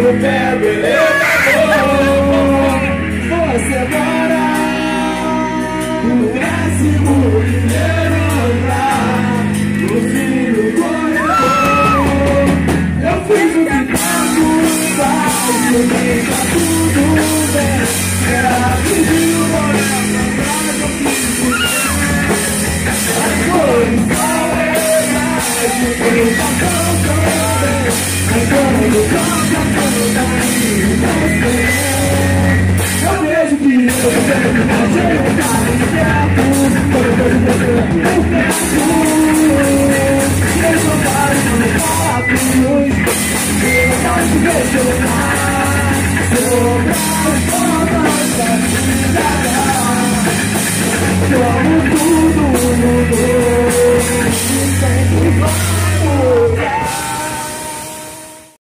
no pé do elevador Você mora no décimo primeiro andar No fim do corredor Eu fiz o que tanto faz No meio tá tudo bem Ela o morar na praia Eu fiz o que As cores são legais Quem tá tão tão bem Cantando, cantando tô vendo você voltar no tempo Quando eu vejo você eu penso Eu no papo Eu não as formas da vida Seu